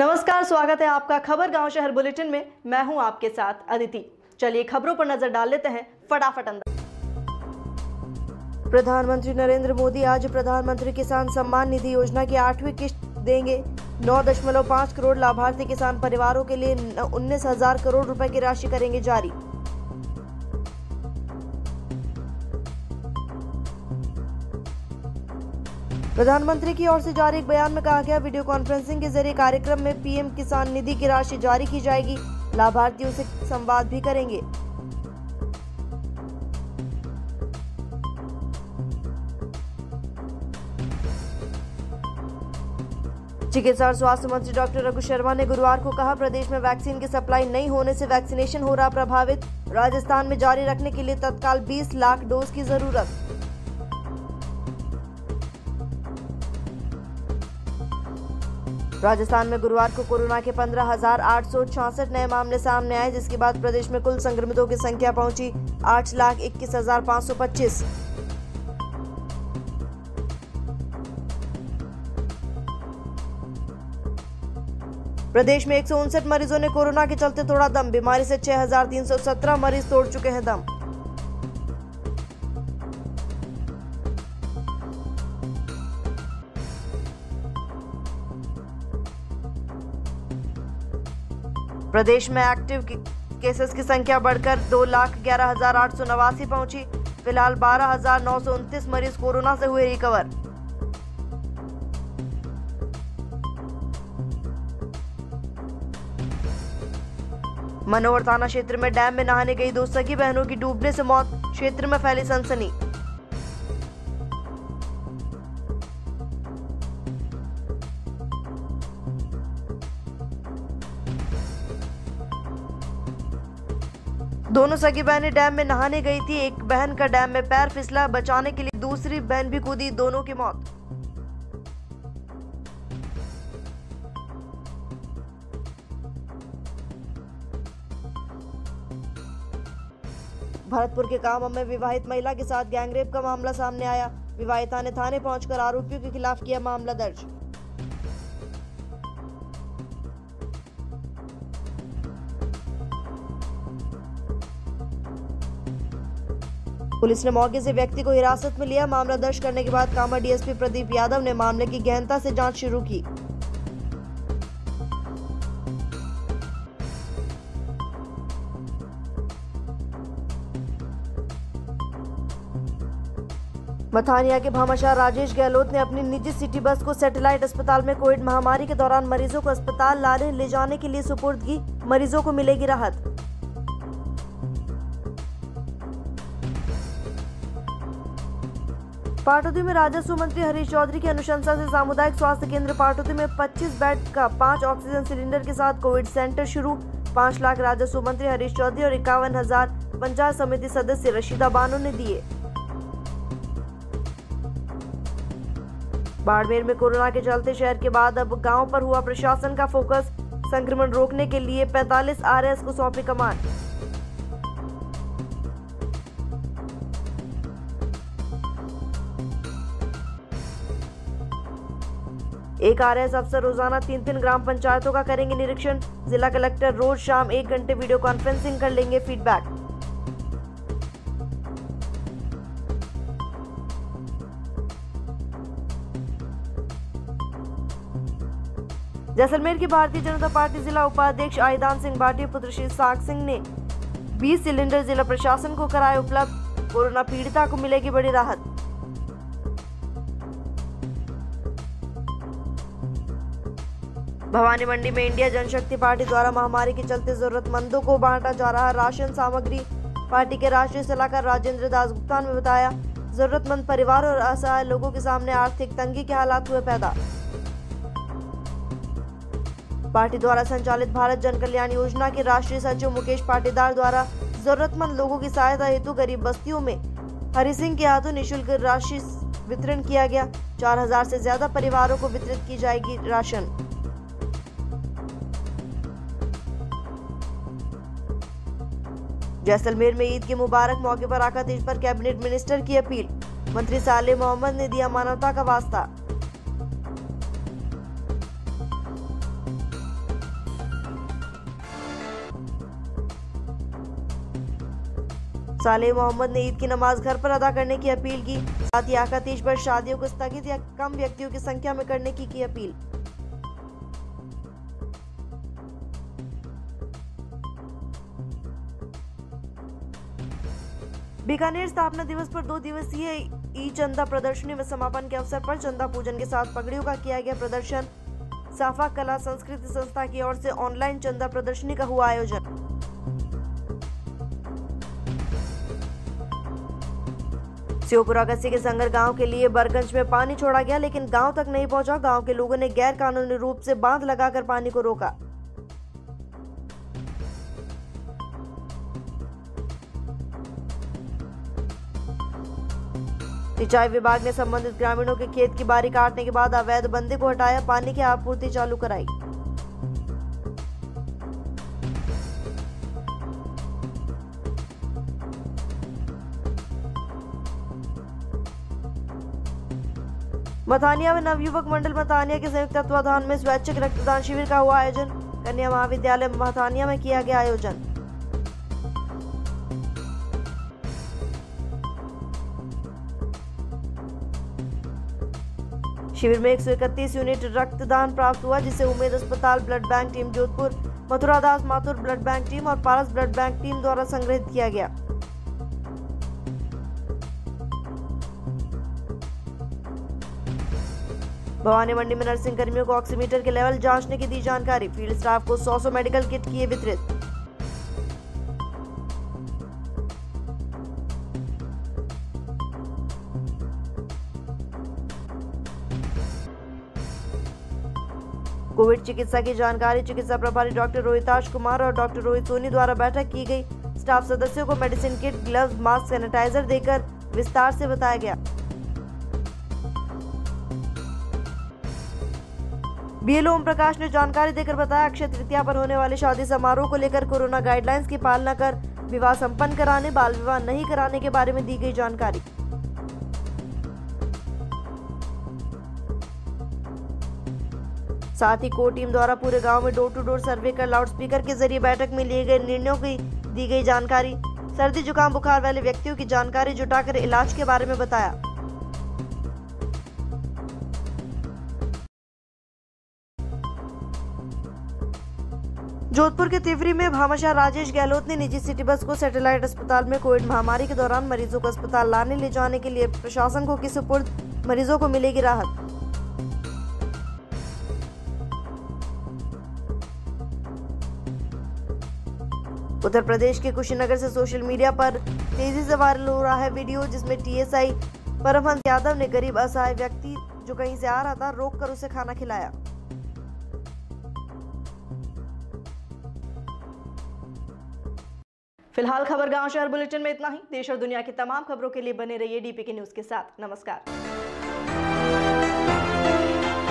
नमस्कार, स्वागत है आपका खबर गाँव शहर बुलेटिन में। मैं हूँ आपके साथ अदिति। चलिए खबरों पर नज़र डाल लेते हैं फटाफट अंदर। प्रधानमंत्री नरेंद्र मोदी आज प्रधानमंत्री किसान सम्मान निधि योजना की आठवीं किस्त देंगे। नौ दशमलव पाँच करोड़ लाभार्थी किसान परिवारों के लिए उन्नीस हज़ार करोड़ रुपए की राशि करेंगे जारी। प्रधानमंत्री की ओर से जारी एक बयान में कहा गया, वीडियो कॉन्फ्रेंसिंग के ज़रिए कार्यक्रम में पीएम किसान निधि की राशि जारी की जाएगी। लाभार्थियों से संवाद भी करेंगे। चिकित्सा और स्वास्थ्य मंत्री डॉक्टर रघु शर्मा ने गुरुवार को कहा, प्रदेश में वैक्सीन की सप्लाई नहीं होने से वैक्सीनेशन हो रहा प्रभावित। राजस्थान में जारी रखने के लिए तत्काल 20 लाख डोज की ज़रूरत। राजस्थान में गुरुवार को कोरोना के पंद्रह नए मामले सामने आए जिसके बाद प्रदेश में कुल संक्रमितों की संख्या पहुँची आठ लाख इक्कीस हज़ार पाँच सौ पच्चीस। प्रदेश में एक सौ उनसठ मरीजों ने कोरोना के चलते तोड़ा दम बीमारी से 6,317 मरीज़ तोड़ चुके हैं दम। प्रदेश में एक्टिव केसेस की संख्या बढ़कर दो लाख ग्यारह हज़ार आठ सौ नवासी पहुँची। फ़िलहाल बारह हज़ार नौ सौ उनतीस मरीज़ कोरोना से हुए रिकवर। मनोहर थाना क्षेत्र में डैम में नहाने गई दो सगी बहनों की डूबने से मौत, क्षेत्र में फैली सनसनी। दोनों सगी बहनें डैम में नहाने गई थी। एक बहन का डैम में पैर फिसला, बचाने के लिए दूसरी बहन भी कूदी, दोनों की मौत। भरतपुर के काम में विवाहित महिला के साथ गैंगरेप का मामला सामने आया। विवाहिता ने थाने पहुंचकर आरोपियों के खिलाफ किया मामला दर्ज। पुलिस ने मौके से व्यक्ति को हिरासत में लिया। मामला दर्ज करने के बाद कामा डीएसपी प्रदीप यादव ने मामले की गहनता से जाँच शुरू की। मथानिया के भामाशाह राजेश गहलोत ने अपनी निजी सिटी बस को सैटेलाइट अस्पताल में कोविड महामारी के दौरान मरीजों को अस्पताल लाने ले जाने के लिए सुपुर्द की। मरीजों को मिलेगी राहत। पाटोदी में राजस्व मंत्री हरीश चौधरी की अनुशंसा से सामुदायिक स्वास्थ्य केंद्र पाटोदी में 25 बेड का पाँच ऑक्सीजन सिलेंडर के साथ कोविड सेंटर शुरू। पाँच लाख राजस्व मंत्री हरीश चौधरी और इक्यावन हज़ार पंचायत समिति सदस्य रशीदा बानो ने दिए। बाड़मेर में कोरोना के चलते शहर के बाद अब गाँव पर हुआ प्रशासन का फोकस। संक्रमण रोकने के लिए 45 आरएस को सौंपी कमान एक आर एस अफसर रोज़ाना तीन तीन ग्राम पंचायतों का करेंगे निरीक्षण। जिला कलेक्टर रोज शाम एक घंटे वीडियो कॉन्फ्रेंसिंग कर लेंगे फीडबैक। जैसलमेर की भारतीय जनता पार्टी जिला उपाध्यक्ष आईदान सिंह भाटी पुत्र श्री साग सिंह ने 20 सिलेंडर जिला प्रशासन को कराए उपलब्ध। कोरोना पीड़िता को मिलेगी बड़ी राहत। भवानी मंडी में इंडिया जनशक्ति पार्टी द्वारा महामारी के चलते जरूरतमंदों को बांटा जा रहा राशन सामग्री। पार्टी के राष्ट्रीय सलाहकार राजेंद्र दास गुप्ता ने बताया, जरूरतमंद परिवार और असहाय लोगों के सामने आर्थिक तंगी के हालात हुए पैदा। पार्टी द्वारा संचालित भारत जन कल्याण योजना के राष्ट्रीय सचिव मुकेश पाटीदार द्वारा जरूरतमंद लोगों की सहायता हेतु गरीब बस्तियों में हरि सिंह के हाथों निःशुल्क राशि वितरण किया गया। चार हज़ार से ज़्यादा परिवारों को वितरित की जाएगी राशन। जैसलमेर में ईद के मुबारक मौके पर आका तीज पर कैबिनेट मिनिस्टर की अपील। मंत्री साले मोहम्मद ने दिया मानवता का वास्ता। साले मोहम्मद ने ईद की नमाज़ घर पर अदा करने की अपील की। साथ ही आकाश पर शादियों को स्थगित या कम व्यक्तियों की संख्या में करने की की अपील। बीकानेर स्थापना दिवस पर दो दिवसीय ई चंदा प्रदर्शनी में समापन के अवसर पर चंदा पूजन के साथ पगड़ियों का किया गया प्रदर्शन। साफा कला, संस्कृति संस्था की ओर से ऑनलाइन चंदा प्रदर्शनी का हुआ आयोजन। शिवपुरा कस्सी के संगर गाँव के लिए बरगंज में पानी छोड़ा गया, लेकिन गाँव तक नहीं पहुँचा। गाँव के लोगों ने गैर कानूनी रूप से बाँध लगाकर पानी को रोका। सिंचाई विभाग ने संबंधित ग्रामीणों के खेत की बारी काटने के बाद अवैध बंदी को हटाया, पानी की आपूर्ति चालू कराई। मथानिया में नवयुवक मंडल मथानिया के संयुक्त तत्वाधान में स्वैच्छिक रक्तदान शिविर का हुआ आयोजन। कन्या महाविद्यालय मथानिया में किया गया आयोजन। शिविर में एक सौ इकतीस यूनिट रक्तदान प्राप्त हुआ, जिसे उमेद अस्पताल blood bank team Jodhpur, Mathura Das Mathur blood bank team और पारस ब्लड बैंक टीम द्वारा संग्रहित किया गया। भवानी मंडी में नर्सिंग कर्मियों को ऑक्सीमीटर के लेवल जांचने की दी जानकारी। फ़ील्ड स्टाफ को 100 सौ मेडिकल किट किए वितरित। कोविड चिकित्सा की जानकारी, चिकित्सा प्रभारी डॉक्टर रोहिताश कुमार और डॉक्टर रोहित सोनी द्वारा बैठक की गई। स्टाफ सदस्यों को medicine kit, gloves, mask, sanitizer देकर विस्तार से बताया गया। बीएलओ ओम प्रकाश ने जानकारी देकर बताया, अक्षय तृतीया पर होने वाले शादी समारोह को लेकर कोरोना गाइडलाइंस की पालना कर, विवाह संपन्न कराने, बाल विवाह नहीं कराने के बारे में दी गई जानकारी। साथ ही कोर टीम द्वारा पूरे गाँव में डोर टू डोर सर्वे कर लाउडस्पीकर के ज़रिए बैठक में लिए गए निर्णयों की दी गई जानकारी। सर्दी जुकाम, बुखार वाले व्यक्तियों की जानकारी जुटाकर इलाज के बारे में बताया। जोधपुर के तिवरी में भामाशाह राजेश गहलोत ने निजी सिटी बस को सैटेलाइट अस्पताल में कोविड महामारी के दौरान मरीजों को अस्पताल लाने ले जाने के लिए प्रशासन को किस सुपुर्द मरीजों को मिलेगी राहत। उत्तर प्रदेश के कुशीनगर से सोशल मीडिया पर तेज़ी से वायरल हो रहा है वीडियो, जिसमें टीएसआई परमहंस यादव ने गरीब असहाय व्यक्ति जो कहीं से आ रहा था रोक कर उसे खाना खिलाया। फ़िलहाल खबर गाँव शहर बुलेटिन में इतना ही। देश और दुनिया की तमाम खबरों के लिए बने रहिए डीपी के न्यूज़ के साथ। नमस्कार।